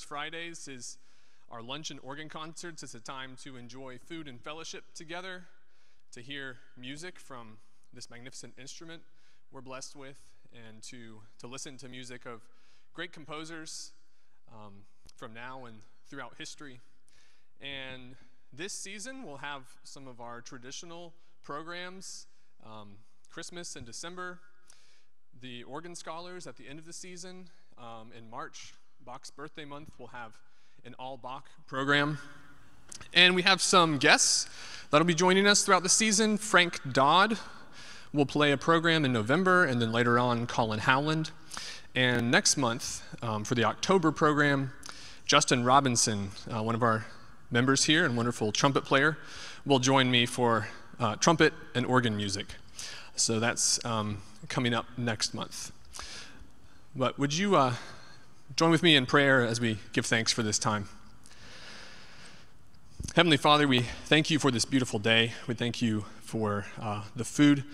First Fridays is our lunch and organ concerts. It's a time to enjoy food and fellowship together, to hear music from this magnificent instrument we're blessed with, and to, to listen to music of great composers um, from now and throughout history. And this season, we'll have some of our traditional programs um, Christmas in December, the organ scholars at the end of the season. Um, in March, Bach's birthday month, we'll have an all Bach program. And we have some guests that'll be joining us throughout the season. Frank Dodd will play a program in November, and then later on, Colin Howland. And next month, um, for the October program, Justin Robinson, uh, one of our members here and wonderful trumpet player, will join me for uh, trumpet and organ music. So that's um, coming up next month. But would you uh, join with me in prayer as we give thanks for this time? Heavenly Father, we thank you for this beautiful day. We thank you for uh, the food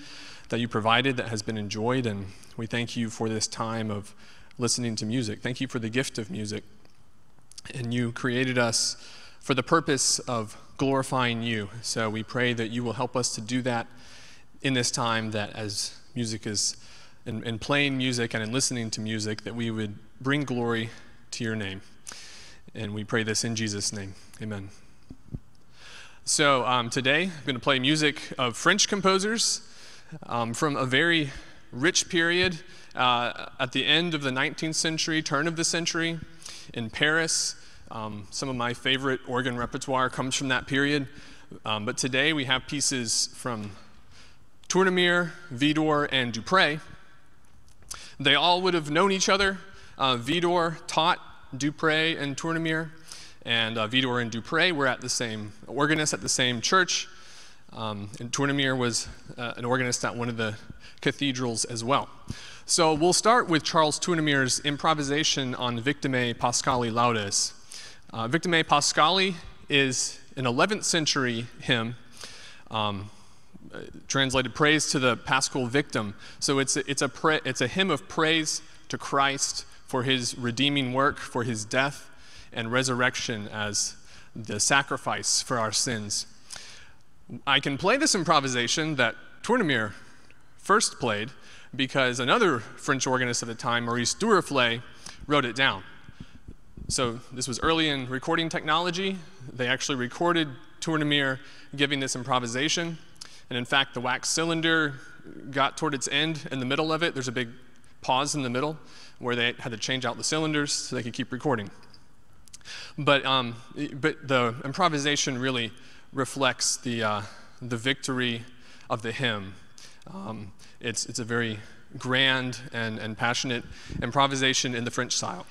that you provided that has been enjoyed, and we thank you for this time of listening to music. Thank you for the gift of music. And you created us for the purpose of glorifying you. So we pray that you will help us to do that in this time, that as music is, in, in playing music and in listening to music, that we would bring glory to your name. And we pray this in Jesus' name. Amen. So um, today, I'm going to play music of French composers um, from a very rich period uh, at the end of the 19th century, turn of the century in Paris. Um, some of my favorite organ repertoire comes from that period. Um, but today we have pieces from Tournemire, Widor, and Dupre. They all would have known each other. Uh, Widor taught Dupre and Tournemire, and uh, Widor and Dupre were at the same organist at the same church. Um, and Tournemire was uh, an organist at one of the cathedrals as well. So we'll start with Charles Tournemire's improvisation on Victimae Paschali Laudes. Uh, Victimae Paschali is an 11th century hymn, um, translated praise to the paschal victim. So it's a, it's, a it's a hymn of praise to Christ for his redeeming work, for his death and resurrection as the sacrifice for our sins. I can play this improvisation that Tournemire first played because another French organist of the time, Maurice Duruflé, wrote it down. So this was early in recording technology. They actually recorded Tournemire giving this improvisation. And in fact, the wax cylinder got toward its end in the middle of it. There's a big pause in the middle where they had to change out the cylinders so they could keep recording. But, um, but the improvisation really reflects the, uh, the victory of the hymn. Um, it's, it's a very grand and, and passionate improvisation in the French style.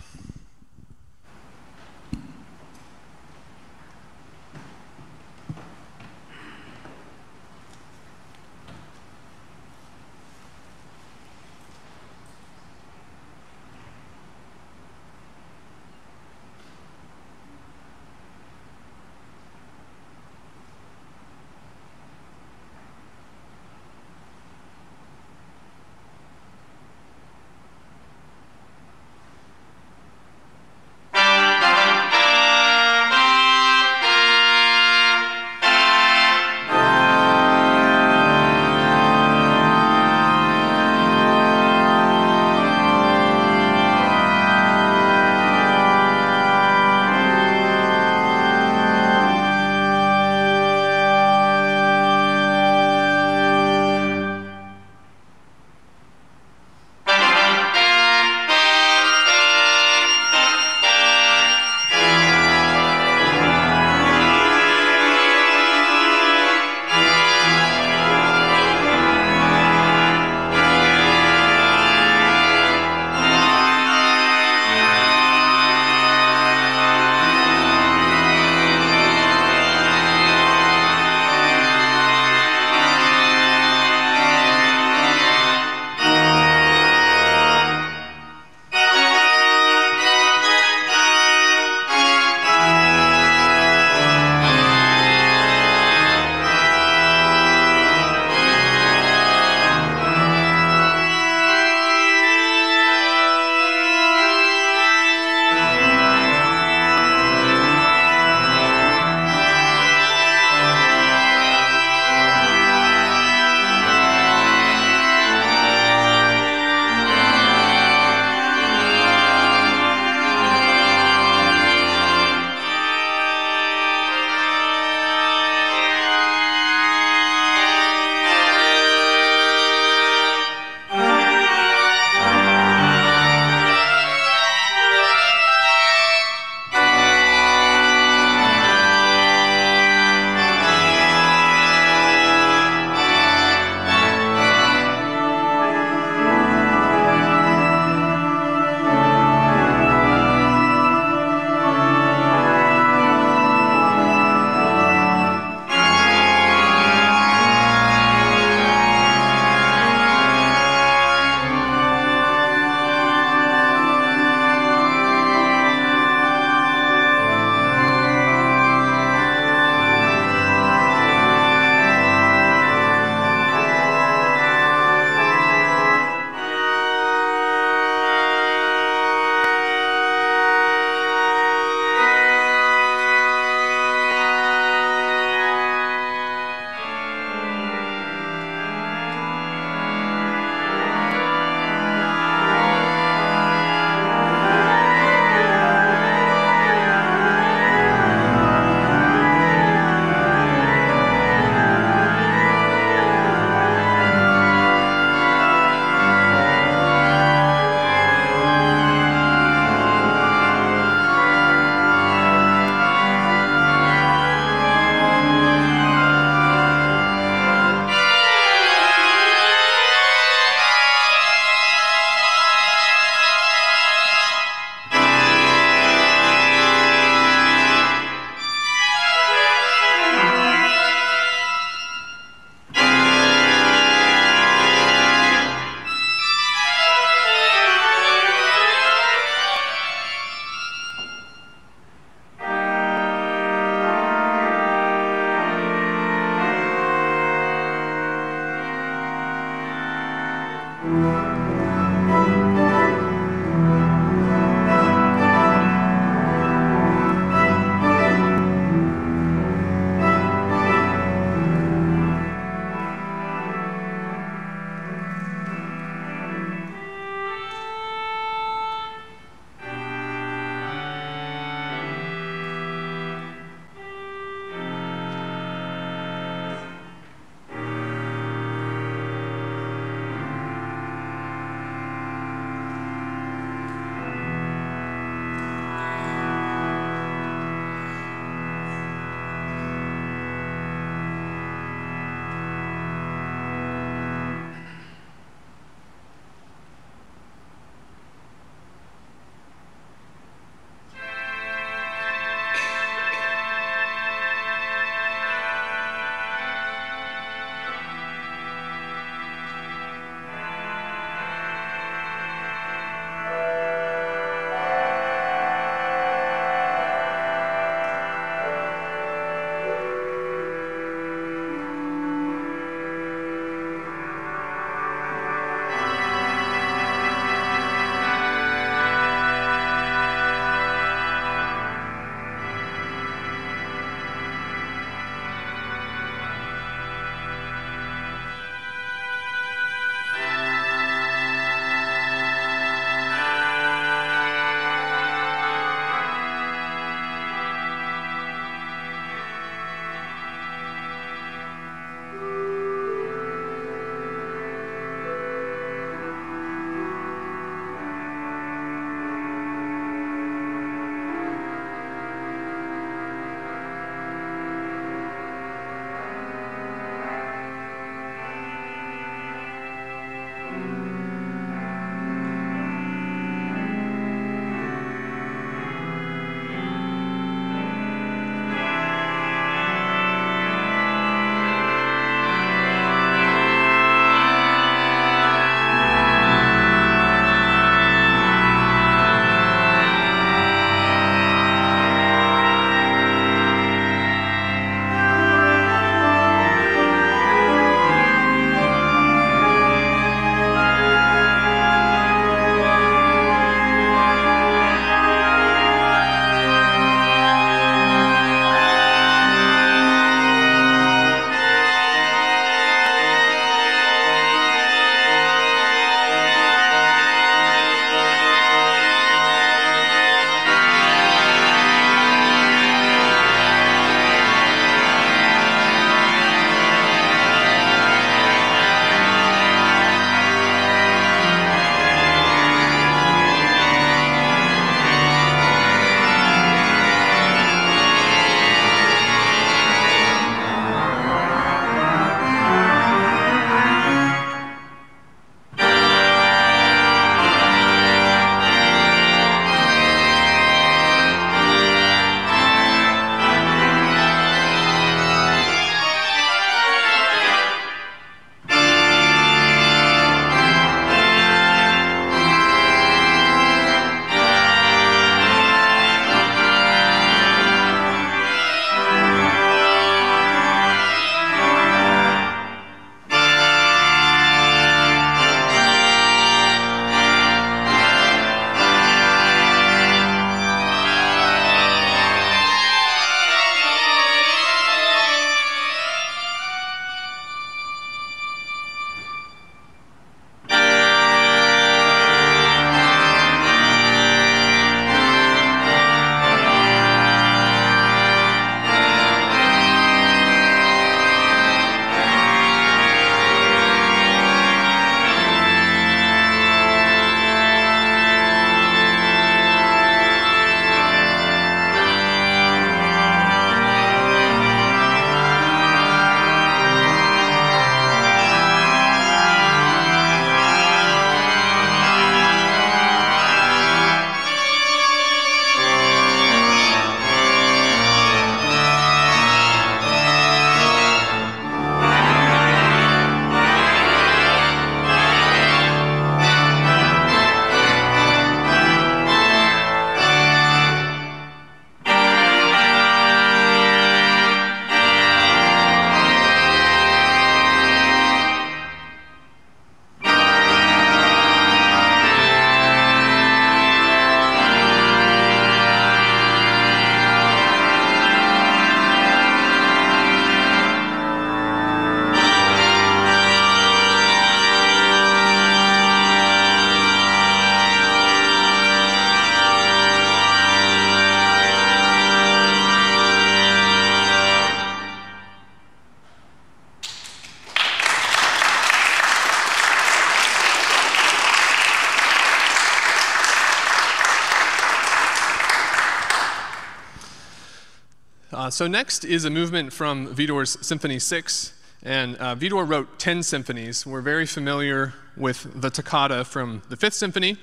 So next is a movement from Widor's Symphony 6. And uh, Widor wrote 10 symphonies. We're very familiar with the toccata from the Fifth Symphony,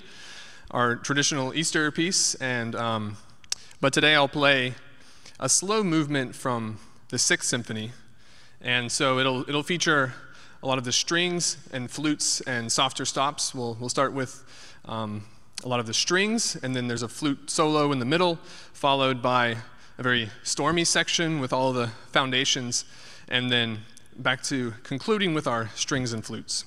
our traditional Easter piece. And, um, but today I'll play a slow movement from the Sixth Symphony. And so it'll, it'll feature a lot of the strings and flutes and softer stops. We'll, we'll start with um, a lot of the strings, and then there's a flute solo in the middle, followed by a very stormy section with all the foundations, and then back to concluding with our strings and flutes.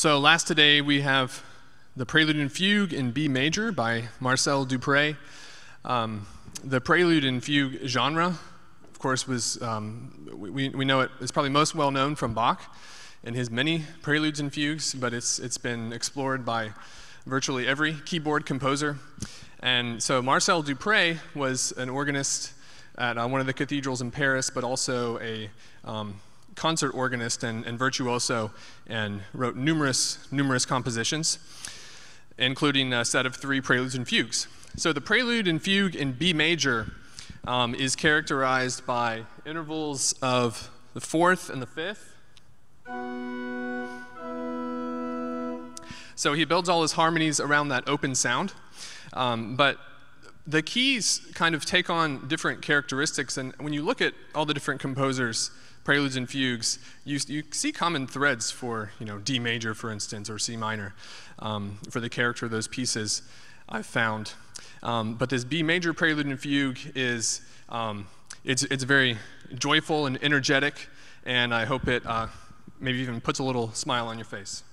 So, last today we have the Prelude and Fugue in B major by Marcel Dupré. Um, the Prelude and Fugue genre, of course, was, um, we, we know it is probably most well known from Bach and his many preludes and fugues, but it's, it's been explored by virtually every keyboard composer. And so Marcel Dupré was an organist at uh, one of the cathedrals in Paris, but also a um, concert organist and, and, virtuoso, and wrote numerous, numerous compositions, including a set of three preludes and fugues. So the prelude and fugue in B major um, is characterized by intervals of the fourth and the fifth. So he builds all his harmonies around that open sound. Um, but the keys kind of take on different characteristics, and when you look at all the different composers, preludes and fugues, you, you see common threads for you know D major, for instance, or C minor, um, for the character of those pieces. I've found, um, but this B major prelude and fugue is um, it's it's very joyful and energetic, and I hope it uh, maybe even puts a little smile on your face.